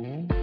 Mm-hmm.